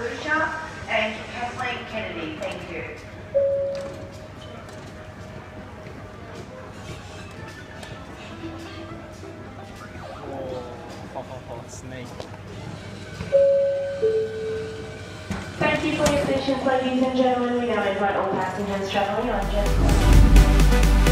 Lucia, and Kathleen Kennedy. Thank you. Oh, snake. Thank you for your patience, ladies and gentlemen. We now invite all passengers traveling on Jet.